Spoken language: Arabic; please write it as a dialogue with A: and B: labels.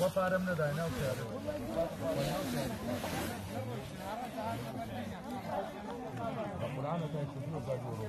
A: وفارم نداينا وكذا القرآن تنسفيه بجور